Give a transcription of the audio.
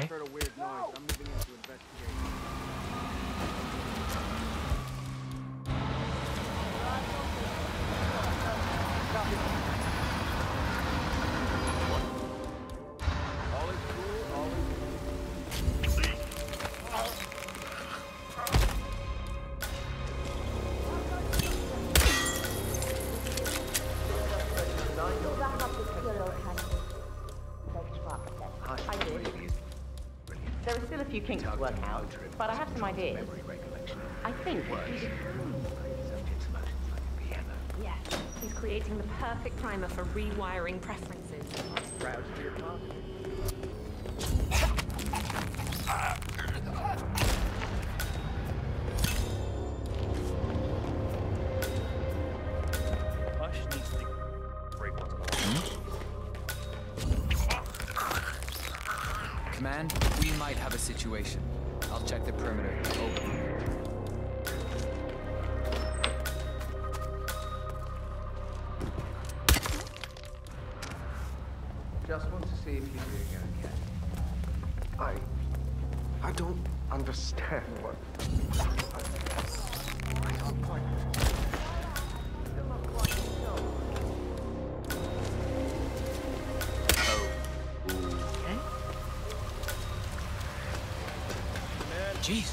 Okay. Heard a weird noise. I'm moving in to investigate. There are still a few kinks to work out, but I have some ideas. I think Yes, he's creating the perfect primer for rewiring preferences. Command, we might have a situation. I'll check the perimeter. Over. Just want to see if you're doing okay. I... I don't understand what... Jeez.